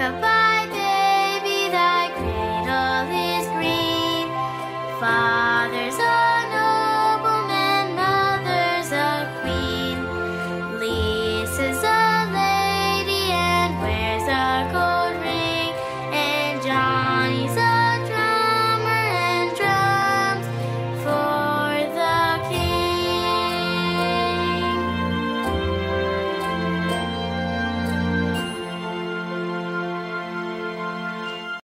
Goodbye, baby, thy cradle is green. Far